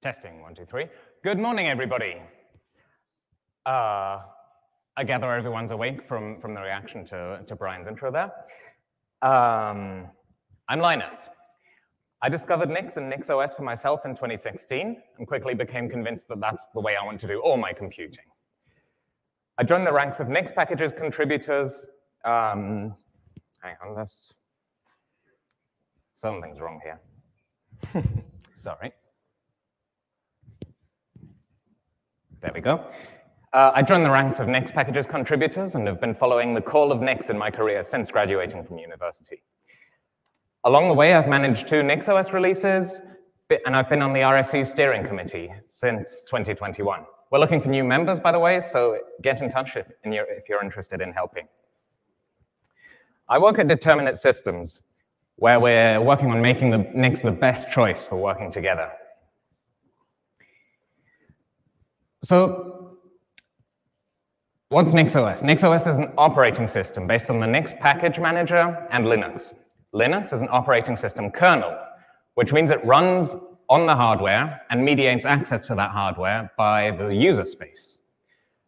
Testing, one, two, three. Good morning, everybody. Uh, I gather everyone's awake from, from the reaction to, to Brian's intro there. Um, I'm Linus. I discovered Nix and NixOS for myself in 2016 and quickly became convinced that that's the way I want to do all my computing. I joined the ranks of Nix packages contributors. Um, hang on, this. Something's wrong here. Sorry. There we go. Uh, I joined the ranks of Nix packages contributors and have been following the call of Nix in my career since graduating from university. Along the way, I've managed two NixOS releases, and I've been on the RFC steering committee since 2021. We're looking for new members, by the way, so get in touch if, if you're interested in helping. I work at Determinate Systems, where we're working on making the Nix the best choice for working together. So what's NixOS? NixOS is an operating system based on the Nix package manager and Linux. Linux is an operating system kernel, which means it runs on the hardware and mediates access to that hardware by the user space,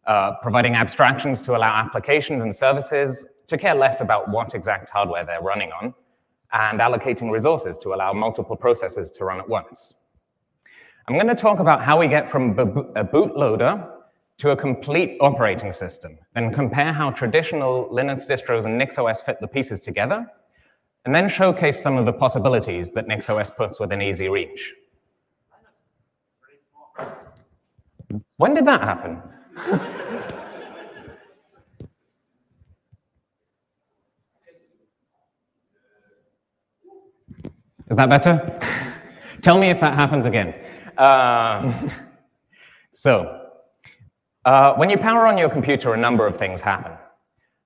uh, providing abstractions to allow applications and services to care less about what exact hardware they're running on, and allocating resources to allow multiple processes to run at once. I'm going to talk about how we get from a bootloader to a complete operating system, and compare how traditional Linux distros and NixOS fit the pieces together, and then showcase some of the possibilities that NixOS puts within easy reach. When did that happen? Is that better? Tell me if that happens again. Um, so, uh, when you power on your computer, a number of things happen.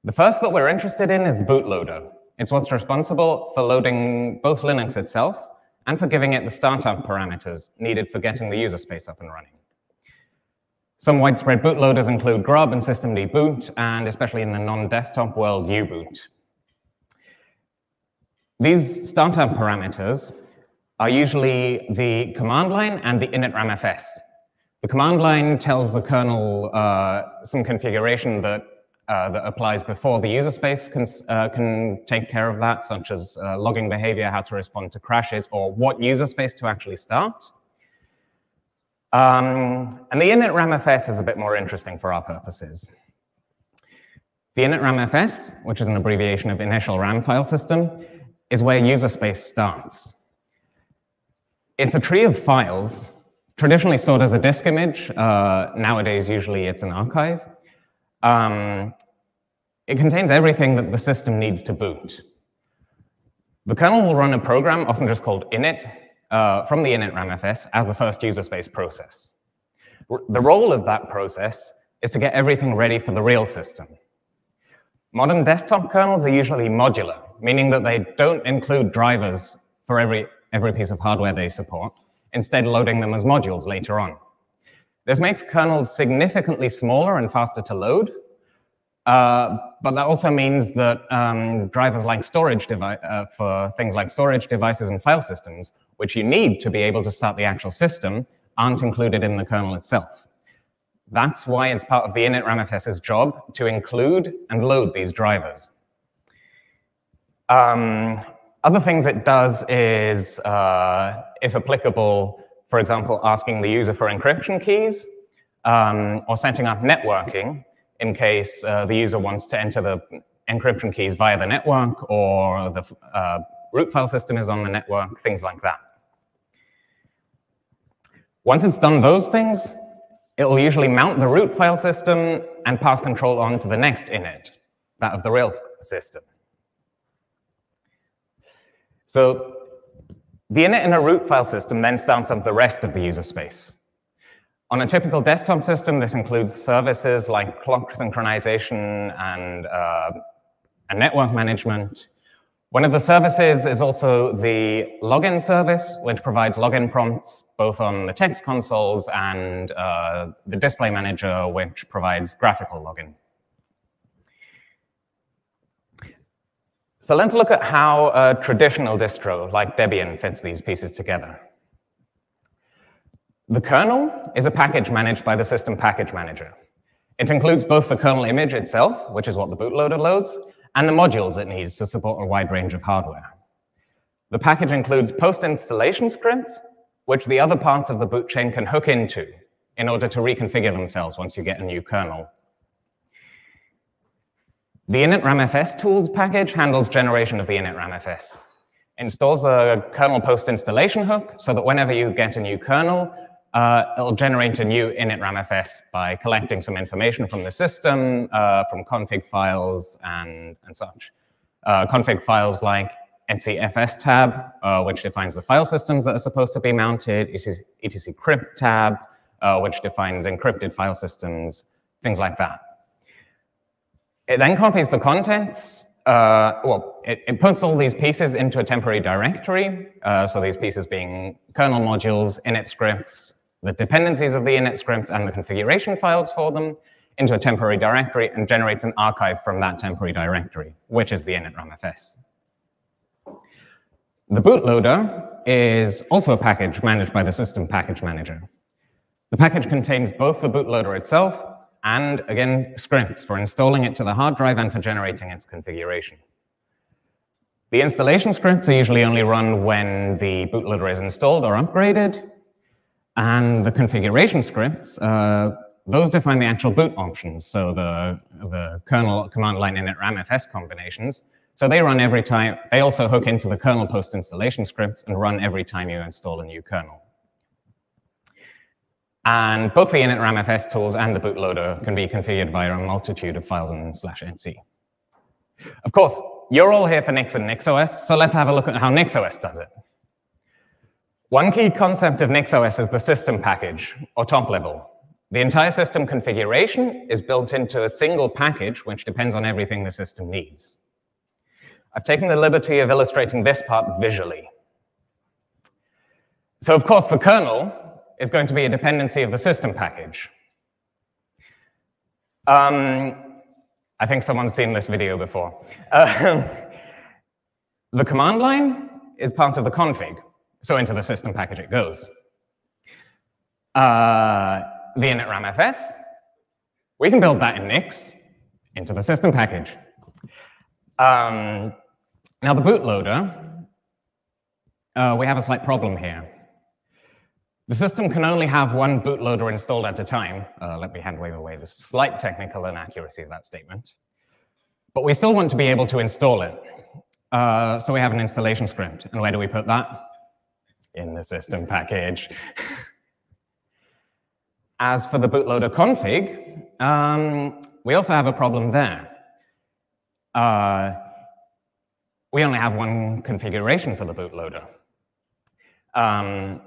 The first that we're interested in is the bootloader. It's what's responsible for loading both Linux itself and for giving it the startup parameters needed for getting the user space up and running. Some widespread bootloaders include grub and systemd boot, and especially in the non-desktop world, U-Boot. These startup parameters are usually the command line and the initramfs. The command line tells the kernel uh, some configuration that, uh, that applies before the user space can, uh, can take care of that, such as uh, logging behavior, how to respond to crashes, or what user space to actually start. Um, and the initramfs is a bit more interesting for our purposes. The initramfs, which is an abbreviation of initial RAM file system, is where user space starts. It's a tree of files, traditionally stored as a disk image. Uh, nowadays, usually it's an archive. Um, it contains everything that the system needs to boot. The kernel will run a program, often just called init, uh, from the initramfs as the first user space process. The role of that process is to get everything ready for the real system. Modern desktop kernels are usually modular, meaning that they don't include drivers for every every piece of hardware they support, instead loading them as modules later on. This makes kernels significantly smaller and faster to load, uh, but that also means that um, drivers like storage uh, for things like storage devices and file systems, which you need to be able to start the actual system, aren't included in the kernel itself. That's why it's part of the initramfs's job to include and load these drivers. Um, other things it does is, uh, if applicable, for example, asking the user for encryption keys um, or setting up networking in case uh, the user wants to enter the encryption keys via the network or the uh, root file system is on the network, things like that. Once it's done those things, it will usually mount the root file system and pass control on to the next init, that of the real system. So the init in a root file system then starts up the rest of the user space. On a typical desktop system, this includes services like clock synchronization and, uh, and network management, One of the services is also the login service, which provides login prompts both on the text consoles and uh, the display manager, which provides graphical login. So let's look at how a traditional distro like Debian fits these pieces together. The kernel is a package managed by the system package manager. It includes both the kernel image itself, which is what the bootloader loads, and the modules it needs to support a wide range of hardware. The package includes post-installation scripts, which the other parts of the boot chain can hook into in order to reconfigure themselves once you get a new kernel. The initramfs tools package handles generation of the initramfs. Installs a kernel post-installation hook so that whenever you get a new kernel, uh, it'll generate a new initramfs by collecting some information from the system, uh, from config files and, and such. Uh, config files like etcfs tab, uh, which defines the file systems that are supposed to be mounted, etc crypt tab, uh, which defines encrypted file systems, things like that. It then copies the contents uh, well, it, it, puts all these pieces into a temporary directory. Uh, so these pieces being kernel modules, init scripts, the dependencies of the init scripts and the configuration files for them into a temporary directory and generates an archive from that temporary directory, which is the initramfs. The bootloader is also a package managed by the system package manager. The package contains both the bootloader itself and, again, scripts for installing it to the hard drive and for generating its configuration. The installation scripts are usually only run when the bootloader is installed or upgraded, and the configuration scripts, uh, those define the actual boot options, so the, the kernel command line init ramfs combinations. So they run every time, they also hook into the kernel post installation scripts and run every time you install a new kernel. And both the init ramfs tools and the bootloader can be configured via a multitude of files in slash etc. Of course, you're all here for Nix and NixOS, so let's have a look at how NixOS does it. One key concept of NixOS is the system package, or top level. The entire system configuration is built into a single package, which depends on everything the system needs. I've taken the liberty of illustrating this part visually. So of course, the kernel is going to be a dependency of the system package. Um, I think someone's seen this video before. Uh, the command line is part of the config. So into the system package it goes. Uh, the init ramfs, we can build that in Nix into the system package. Um, now the bootloader, uh, we have a slight problem here. The system can only have one bootloader installed at a time. Uh, let me hand wave away the slight technical inaccuracy of that statement. But we still want to be able to install it. Uh, so we have an installation script. And where do we put that? in the system package. As for the bootloader config, um, we also have a problem there. Uh, we only have one configuration for the bootloader. Um,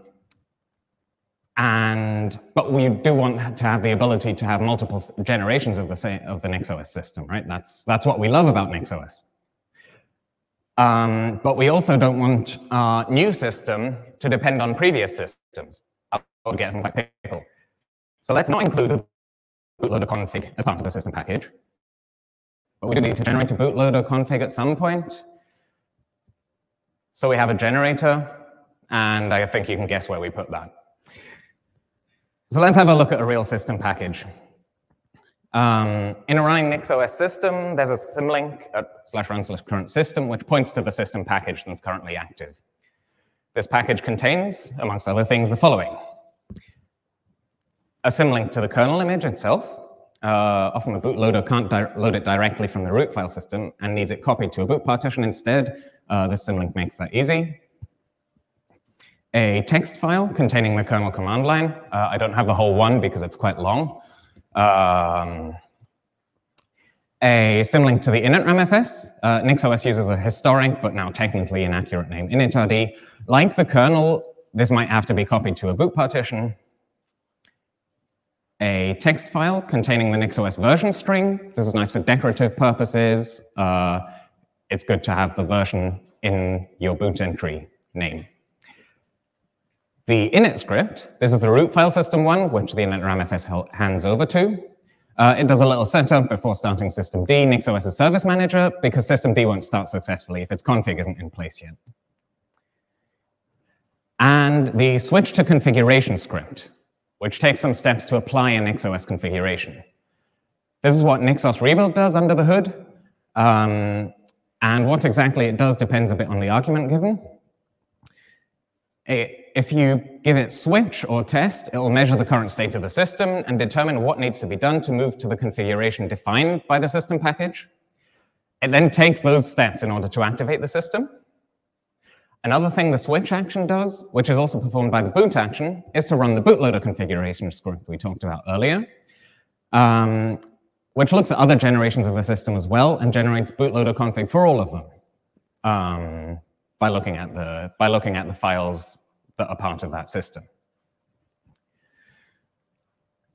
and, but we do want to have the ability to have multiple generations of the, of the NixOS system, right? That's, that's what we love about NixOS. Um, but we also don't want our new system to depend on previous systems. I'll get some pickle. So let's not include a bootloader config as part of the system package. But we do need to generate a bootloader config at some point. So we have a generator, and I think you can guess where we put that. So let's have a look at a real system package. Um, in a running NixOS system, there's a symlink at slash run slash current system, which points to the system package that's currently active. This package contains, amongst other things, the following. A symlink to the kernel image itself. Uh, often the bootloader can't load it directly from the root file system and needs it copied to a boot partition instead. Uh, this symlink makes that easy. A text file containing the kernel command line. Uh, I don't have the whole one because it's quite long. Um, a symlink to the initramfs. Uh, NixOS uses a historic, but now technically inaccurate name, initrd. Like the kernel, this might have to be copied to a boot partition. A text file containing the NixOS version string. This is nice for decorative purposes. Uh, it's good to have the version in your boot entry name. The init script, this is the root file system one, which the init ramfs hands over to. Uh, it does a little setup before starting systemd, NixOS's service manager, because systemd won't start successfully if its config isn't in place yet. And the switch to configuration script, which takes some steps to apply a NixOS configuration. This is what Nixos rebuild does under the hood. Um, and what exactly it does depends a bit on the argument given. If you give it switch or test, it will measure the current state of the system and determine what needs to be done to move to the configuration defined by the system package. It then takes those steps in order to activate the system. Another thing the switch action does, which is also performed by the boot action, is to run the bootloader configuration script we talked about earlier. Um, which looks at other generations of the system as well and generates bootloader config for all of them um, by, looking at the, by looking at the files that are part of that system.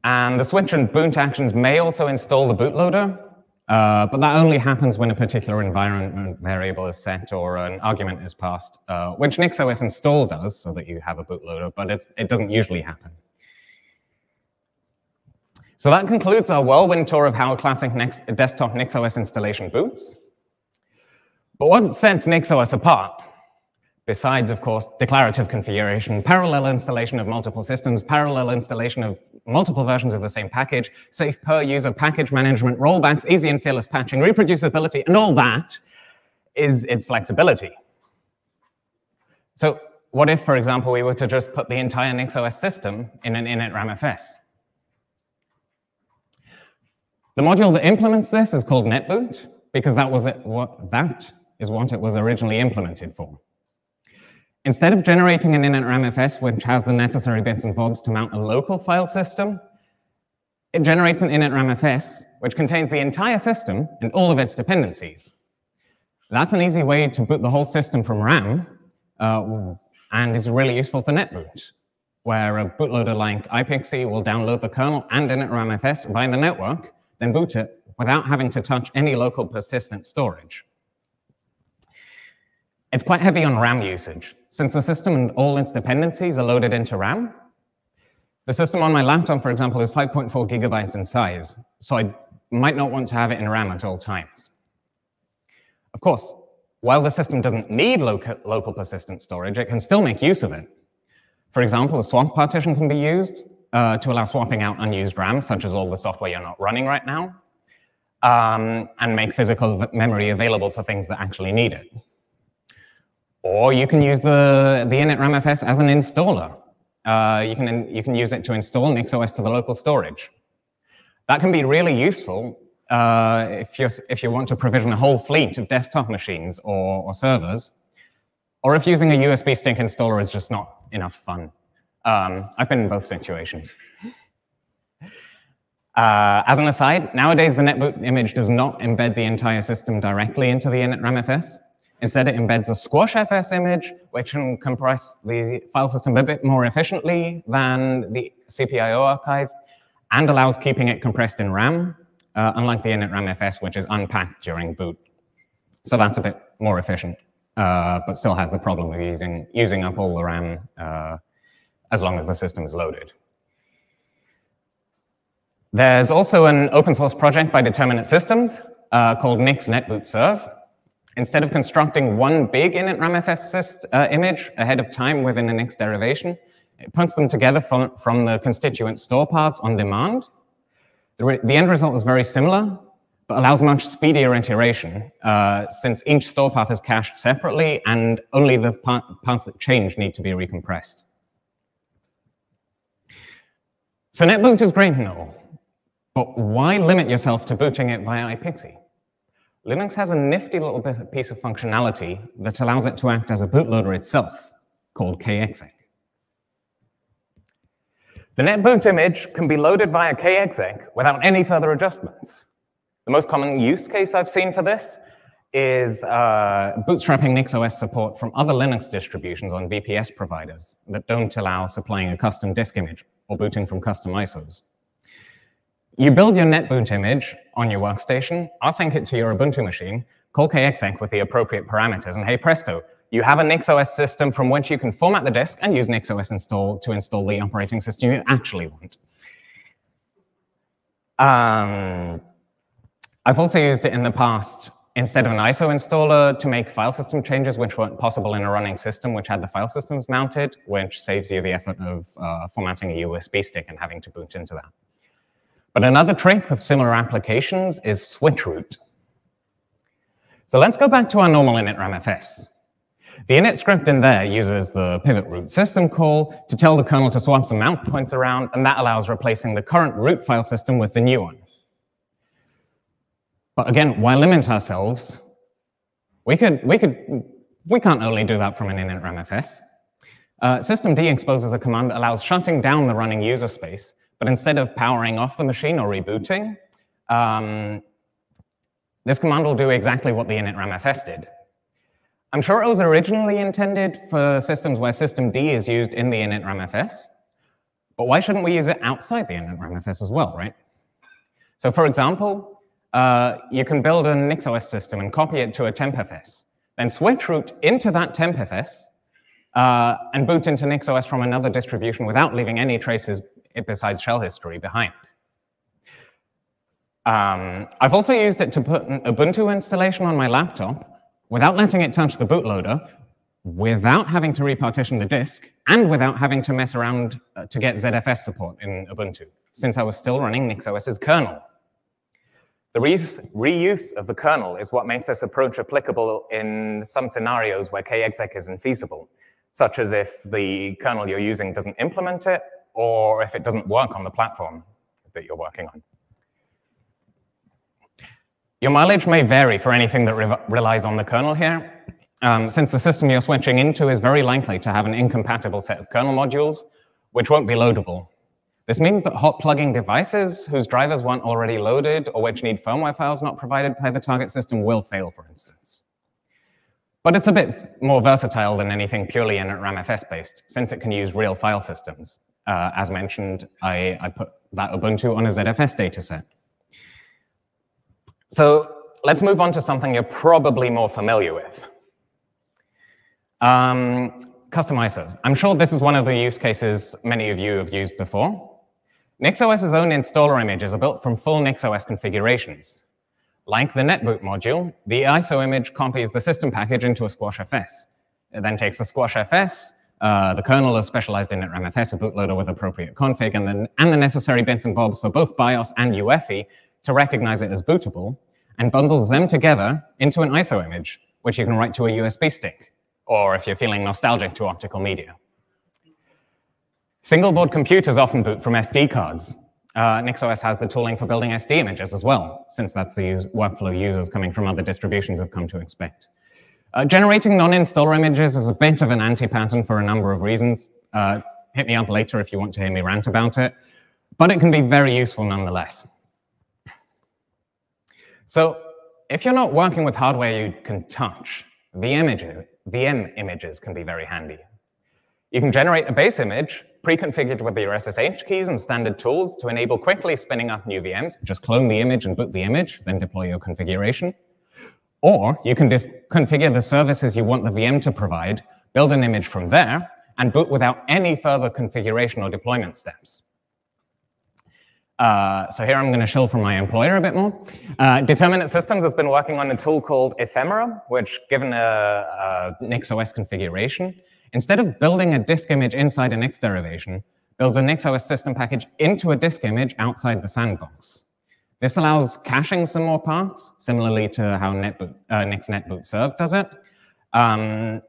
And the switch and boot actions may also install the bootloader, uh, but that only happens when a particular environment variable is set or an argument is passed, uh, which NixOS install does so that you have a bootloader, but it doesn't usually happen. So that concludes our whirlwind tour of how a classic Next, desktop NixOS installation boots. But what sets NixOS apart, besides, of course, declarative configuration, parallel installation of multiple systems, parallel installation of multiple versions of the same package, safe per user package management, rollbacks, easy and fearless patching, reproducibility, and all that is its flexibility. So what if, for example, we were to just put the entire NixOS system in an init ramfs? The module that implements this is called netboot, because that, was it, what, that is what it was originally implemented for. Instead of generating an init ramfs, which has the necessary bits and bobs to mount a local file system, it generates an init ramfs, which contains the entire system and all of its dependencies. That's an easy way to boot the whole system from RAM, uh, and is really useful for netboot, where a bootloader like iPXE will download the kernel and init ramfs via the network, then boot it without having to touch any local persistent storage. It's quite heavy on RAM usage. Since the system and all its dependencies are loaded into RAM, the system on my laptop, for example, is 5.4 gigabytes in size, so I might not want to have it in RAM at all times. Of course, while the system doesn't need local, local persistent storage, it can still make use of it. For example, a swap partition can be used, uh, to allow swapping out unused RAM, such as all the software you're not running right now, um, and make physical memory available for things that actually need it. Or you can use the, the init ramfs as an installer. Uh, you, can, you can use it to install NixOS to the local storage. That can be really useful uh, if, you if you want to provision a whole fleet of desktop machines or, or servers, or if using a USB stick installer is just not enough fun. Um, I've been in both situations. Uh, as an aside, nowadays the netboot image does not embed the entire system directly into the init ramfs. Instead, it embeds a squashfs image, which can compress the file system a bit more efficiently than the CPIO archive, and allows keeping it compressed in RAM, uh, unlike the init ramfs, which is unpacked during boot. So that's a bit more efficient, uh, but still has the problem of using, using up all the RAM uh, as long as the system is loaded. There's also an open source project by Determinate Systems uh, called Nix NetBoot Serve. Instead of constructing one big init ramfs uh, image ahead of time within the Nix derivation, it puts them together from, from the constituent store paths on demand. The, the, end result is very similar, but allows much speedier iteration, uh, since each store path is cached separately and only the part, parts that change need to be recompressed. So NetBoot is great and all, but why limit yourself to booting it via iPXE? Linux has a nifty little piece of functionality that allows it to act as a bootloader itself, called kexec. The NetBoot image can be loaded via kexec without any further adjustments. The most common use case I've seen for this is uh, bootstrapping NixOS support from other Linux distributions on VPS providers that don't allow supplying a custom disk image or booting from custom ISOs. You build your NetBoot image on your workstation, rsync it to your Ubuntu machine, call kexec with the appropriate parameters, and hey presto, you have a NixOS system from which you can format the disk and use NixOS install to install the operating system you actually want. Um, I've also used it in the past instead of an ISO installer to make file system changes which weren't possible in a running system which had the file systems mounted, which saves you the effort of uh, formatting a USB stick and having to boot into that. But another trick with similar applications is switch root. So let's go back to our normal init ramfs. The init script in there uses the pivot root system call to tell the kernel to swap some mount points around, and that allows replacing the current root file system with the new one. But again, why limit ourselves? We could, we could, we can't only do that from an init ramfs. Uh, systemd exposes a command that allows shutting down the running user space, but instead of powering off the machine or rebooting, um, this command will do exactly what the init ramfs did. I'm sure it was originally intended for systems where systemd is used in the init ramfs, but why shouldn't we use it outside the init ramfs as well, right? So for example, uh, you can build an NixOS system and copy it to a tmpfs, then switch root into that tmpfs uh, and boot into NixOS from another distribution without leaving any traces besides shell history behind. Um, I've also used it to put an Ubuntu installation on my laptop without letting it touch the bootloader, without having to repartition the disk, and without having to mess around uh, to get ZFS support in Ubuntu, since I was still running NixOS's kernel. The reuse, reuse, of the kernel is what makes this approach applicable in some scenarios where kexec is infeasible, such as if the kernel you're using doesn't implement it, or if it doesn't work on the platform that you're working on. Your mileage may vary for anything that re relies on the kernel here, um, since the system you're switching into is very likely to have an incompatible set of kernel modules, which won't be loadable this means that hot plugging devices whose drivers weren't already loaded or which need firmware files not provided by the target system will fail, for instance. But it's a bit more versatile than anything purely init ramfs based, since it can use real file systems. Uh, as mentioned, I, I put that Ubuntu on a ZFS dataset. So let's move on to something you're probably more familiar with. Um, custom ISOs. I'm sure this is one of the use cases many of you have used before. NixOS's own installer images are built from full NixOS configurations. Like the netboot module, the ISO image copies the system package into a squashfs. It then takes the squashfs, uh, the kernel is specialized in ramfs, a bootloader with appropriate config, and, then, and the necessary bits and bobs for both BIOS and UEFI to recognize it as bootable, and bundles them together into an ISO image, which you can write to a USB stick, or if you're feeling nostalgic, to optical media. Single board computers often boot from SD cards. Uh, NixOS has the tooling for building SD images as well, since that's the use workflow users coming from other distributions have come to expect. Uh, generating non-installer images is a bit of an anti-pattern for a number of reasons. Uh, hit me up later if you want to hear me rant about it, but it can be very useful nonetheless. So if you're not working with hardware you can touch, VM, VM images can be very handy. You can generate a base image pre-configured with your SSH keys and standard tools to enable quickly spinning up new VMs. Just clone the image and boot the image, then deploy your configuration. Or you can configure the services you want the VM to provide, build an image from there, and boot without any further configuration or deployment steps. Uh, so here I'm going to shill from my employer a bit more. Uh, Determinate Systems has been working on a tool called Ephemera, which, given a, a NixOS configuration, Instead of building a disk image inside a Nix derivation, builds a NixOS system package into a disk image outside the sandbox. This allows caching some more parts, similarly to how netboot, uh, serve does it, um,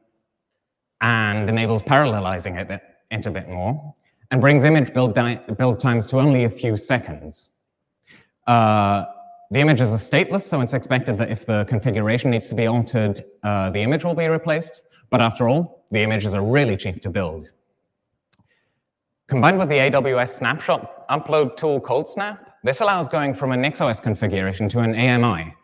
and enables parallelizing it into a bit more, and brings image build, build times to only a few seconds. Uh, the images are stateless, so it's expected that if the configuration needs to be altered, uh, the image will be replaced. But after all, the images are really cheap to build. Combined with the AWS snapshot upload tool ColdSnap, this allows going from a NixOS configuration to an AMI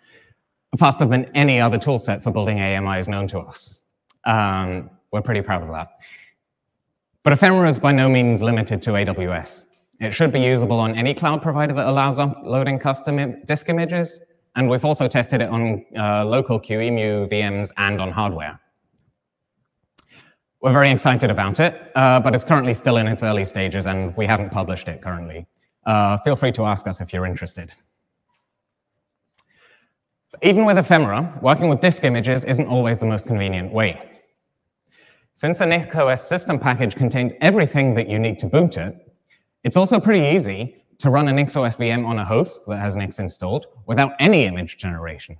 faster than any other toolset for building AMIs known to us. Um, we're pretty proud of that. But Ephemera is by no means limited to AWS. It should be usable on any cloud provider that allows uploading custom disk images, and we've also tested it on uh, local QEMU VMs and on hardware. We're very excited about it, uh, but it's currently still in its early stages and we haven't published it currently. Uh, feel free to ask us if you're interested. Even with ephemera, working with disk images isn't always the most convenient way. Since the NixOS system package contains everything that you need to boot it, it's also pretty easy to run a NixOS VM on a host that has Nix installed without any image generation.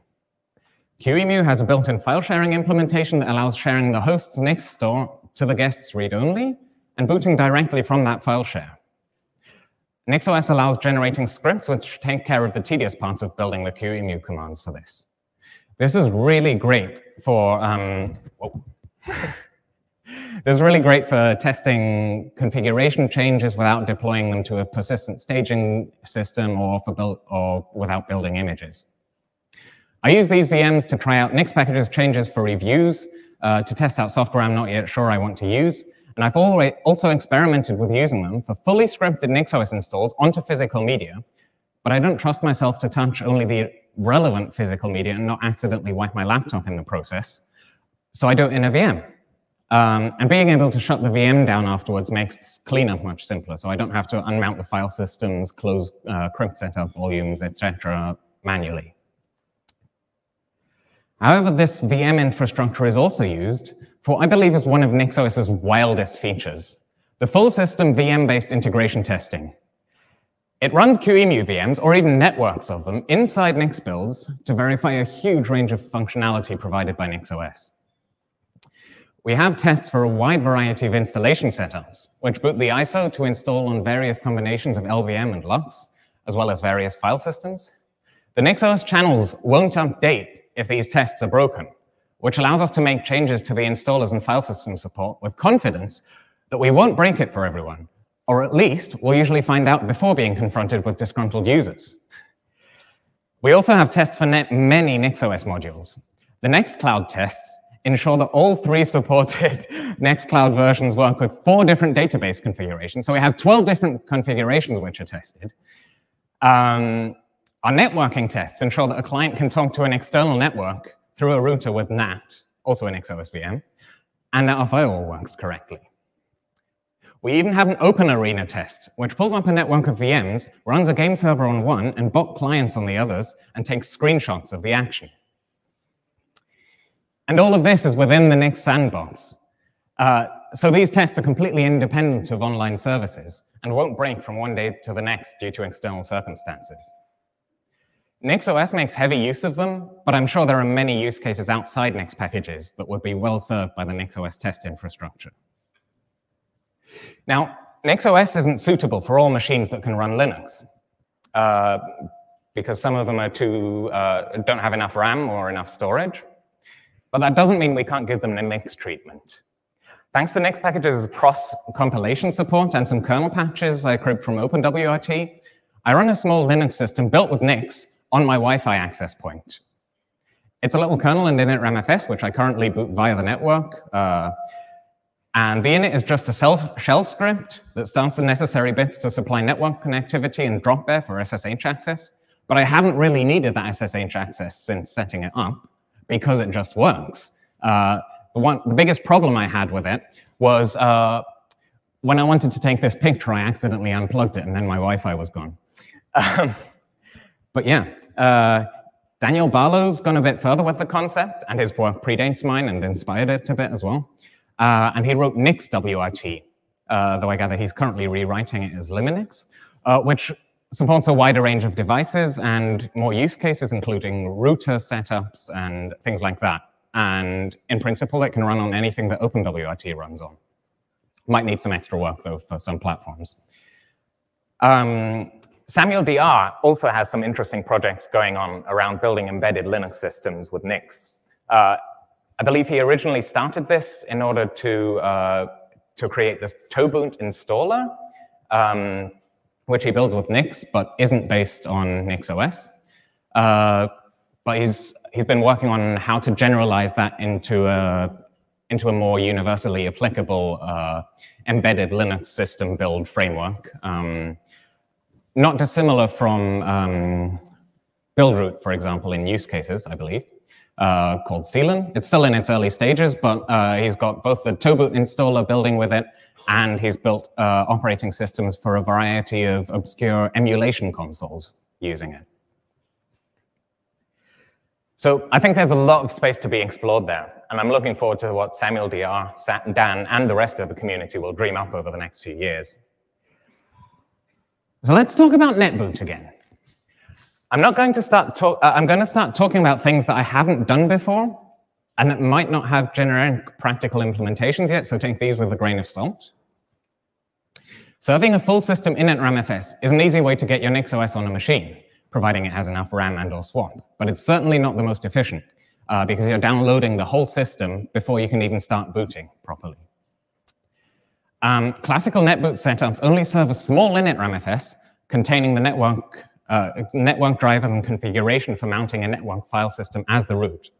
QEMU has a built-in file sharing implementation that allows sharing the host's Nix store to the guest's read-only and booting directly from that file share. NixOS allows generating scripts which take care of the tedious parts of building the QEMU commands for this. This is really great for, um, this is really great for testing configuration changes without deploying them to a persistent staging system or, for build, or without building images. I use these VMs to try out Nix packages changes for reviews, uh, to test out software I'm not yet sure I want to use, and I've also experimented with using them for fully scripted NixOS installs onto physical media, but I don't trust myself to touch only the relevant physical media and not accidentally wipe my laptop in the process, so I do it in a VM. Um, and being able to shut the VM down afterwards makes cleanup much simpler, so I don't have to unmount the file systems, close uh, cryptsetup volumes, etc. manually. However, this VM infrastructure is also used for what I believe is one of NixOS's wildest features, the full system VM-based integration testing. It runs QEMU VMs, or even networks of them, inside Nix builds to verify a huge range of functionality provided by NixOS. We have tests for a wide variety of installation setups, which boot the ISO to install on various combinations of LVM and LUKS, as well as various file systems. The NixOS channels won't update if these tests are broken, which allows us to make changes to the installers and file system support with confidence that we won't break it for everyone, or at least we'll usually find out before being confronted with disgruntled users. We also have tests for many NixOS modules. The Nextcloud tests ensure that all three supported Nextcloud versions work with four different database configurations. So we have 12 different configurations which are tested. Um, our networking tests ensure that a client can talk to an external network through a router with NAT, also an NixOS VM, and that our firewall works correctly. We even have an OpenArena test, which pulls up a network of VMs, runs a game server on one and bot clients on the others, and takes screenshots of the action. And all of this is within the Nix sandbox. Uh, so these tests are completely independent of online services and won't break from one day to the next due to external circumstances. NixOS makes heavy use of them, but I'm sure there are many use cases outside Nix packages that would be well served by the NixOS test infrastructure. Now, NixOS isn't suitable for all machines that can run Linux, uh, because some of them are too, uh, don't have enough RAM or enough storage. But that doesn't mean we can't give them the Nix treatment. Thanks to Nix packages cross-compilation support and some kernel patches I cribbed from OpenWRT, I run a small Linux system built with Nix on my Wi-Fi access point. It's a little kernel in initramfs, which I currently boot via the network. Uh, and the init is just a shell script that starts the necessary bits to supply network connectivity and dropbear for SSH access. But I haven't really needed that SSH access since setting it up because it just works. Uh, the, one, the biggest problem I had with it was uh, when I wanted to take this picture, I accidentally unplugged it and then my Wi-Fi was gone. Um, but yeah, uh, Daniel Barlow's gone a bit further with the concept, and his work predates mine and inspired it a bit as well. Uh, and he wrote NixWRT, uh, though I gather he's currently rewriting it as Liminix, uh, which supports a wider range of devices and more use cases, including router setups and things like that. And in principle, it can run on anything that OpenWRT runs on. Might need some extra work, though, for some platforms. Um, Samuel DR also has some interesting projects going on around building embedded Linux systems with Nix. Uh, I believe he originally started this in order to, uh, to create this Tow-Boot installer, um, which he builds with Nix, but isn't based on NixOS. Uh, but he's, he's been working on how to generalize that into a, into a more universally applicable uh, embedded Linux system build framework. Um, not dissimilar from um, build root, for example, in use cases, I believe, uh, called Celun. It's still in its early stages, but uh, he's got both the Tow-Boot installer building with it, and he's built uh, operating systems for a variety of obscure emulation consoles using it. So I think there's a lot of space to be explored there, and I'm looking forward to what Samuel DR, Dan, and the rest of the community will dream up over the next few years. So let's talk about NetBoot again. I'm not going to start uh, I'm going to start talking about things that I haven't done before and that might not have generic practical implementations yet, so take these with a grain of salt. Serving a full system in NetRAMFS is an easy way to get your NixOS on a machine, providing it has enough RAM and or swap, but it's certainly not the most efficient uh, because you're downloading the whole system before you can even start booting properly. Um, classical NetBoot setups only serve a small initramfs containing the network uh, network drivers and configuration for mounting a network file system as the root.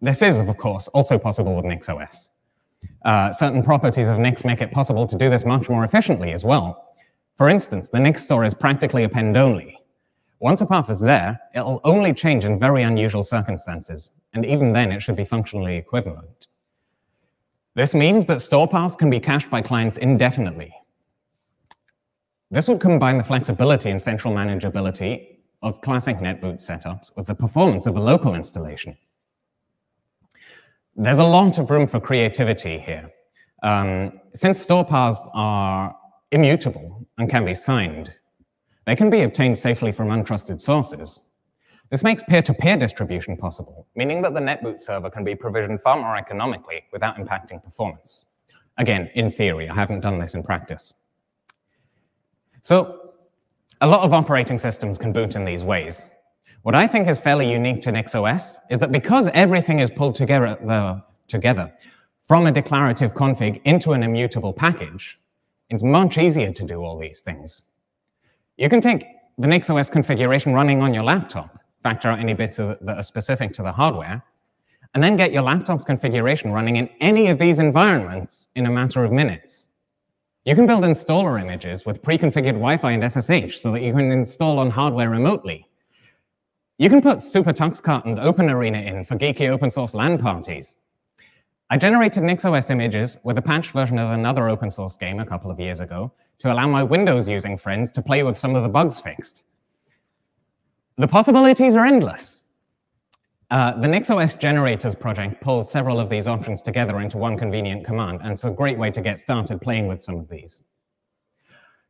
This is, of course, also possible with NixOS. Uh, certain properties of Nix make it possible to do this much more efficiently as well. For instance, the Nix store is practically append-only. Once a path is there, it'll only change in very unusual circumstances, and even then it should be functionally equivalent. This means that store paths can be cached by clients indefinitely, this would combine the flexibility and central manageability of classic NetBoot setups with the performance of a local installation. There's a lot of room for creativity here. Um, since store paths are immutable and can be signed, they can be obtained safely from untrusted sources. This makes peer-to-peer -peer distribution possible, meaning that the NetBoot server can be provisioned far more economically without impacting performance. Again, in theory, I haven't done this in practice. So a lot of operating systems can boot in these ways. What I think is fairly unique to NixOS is that because everything is pulled together, uh, together from a declarative config into an immutable package, it's much easier to do all these things. You can take the NixOS configuration running on your laptop, factor out any bits that are specific to the hardware, and then get your laptop's configuration running in any of these environments in a matter of minutes. You can build installer images with pre-configured Wi-Fi and SSH so that you can install on hardware remotely. You can put SuperTuxKart and OpenArena in for geeky open source LAN parties. I generated NixOS images with a patched version of another open source game a couple of years ago to allow my Windows using friends to play with some of the bugs fixed. The possibilities are endless. Uh, the NixOS generators project pulls several of these options together into one convenient command, and it's a great way to get started playing with some of these.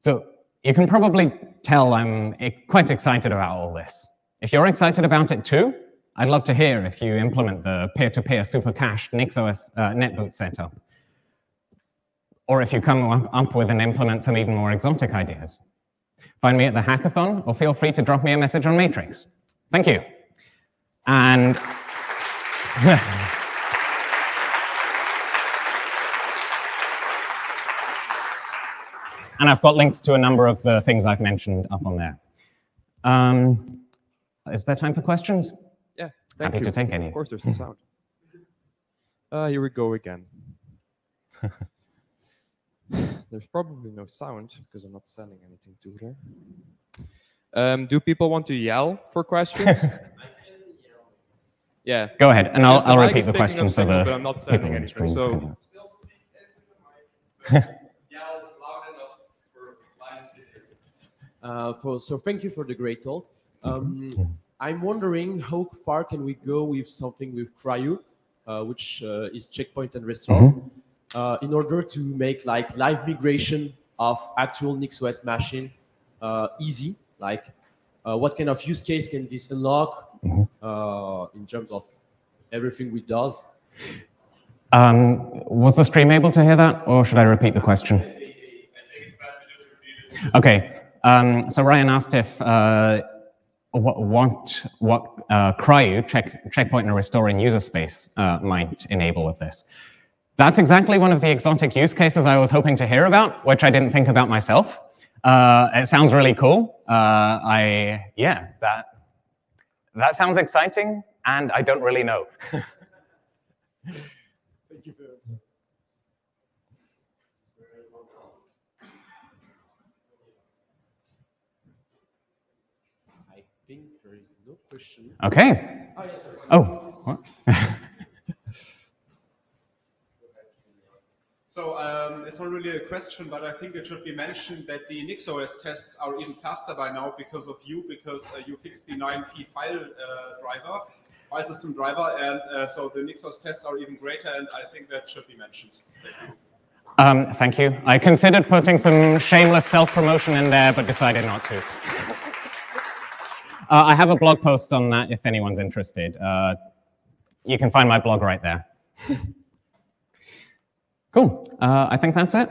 So you can probably tell I'm quite excited about all this. If you're excited about it too, I'd love to hear if you implement the peer-to-peer -peer super cached NixOS uh, netboot setup, or if you come up with and implement some even more exotic ideas. Find me at the hackathon, or feel free to drop me a message on Matrix. Thank you. And and I've got links to a number of the things I've mentioned up on there. Um, is there time for questions? Yeah, Happy you. to take any. Of course, there's no sound. Uh, here we go again. there's probably no sound because I'm not sending anything to there. Um, do people want to yell for questions? Yeah. Go ahead, and I'll, I'll repeat the question so the but I'm not people on the screen. So, uh, for, so thank you for the great talk. Um, I'm wondering how far can we go with something with CRIU, uh, which uh, is checkpoint and restore, mm -hmm. In order to make like live migration of actual NixOS machine uh, easy. Like, uh, what kind of use case can this unlock? mm-hmm. uh, in terms of everything we does. Um, was the stream able to hear that, or should I repeat the question? Okay, um, so Ryan asked if uh, what what, what uh, CRIU, check, checkpoint and restoring user space, uh, might enable with this. That's exactly one of the exotic use cases I was hoping to hear about, which I didn't think about myself. Uh, it sounds really cool. Uh, I yeah, that that sounds exciting, and I don't really know. Thank you for. I think there is no question. Okay. Oh, yes. Oh, what? So um, it's not really a question, but I think it should be mentioned that the NixOS tests are even faster by now because of you, because uh, you fixed the 9p file uh, driver, file system driver, and uh, so the NixOS tests are even greater, and I think that should be mentioned. Um, thank you. I considered putting some shameless self-promotion in there, but decided not to. Uh, I have a blog post on that if anyone's interested. Uh, you can find my blog right there. cool. Uh, I think that's it.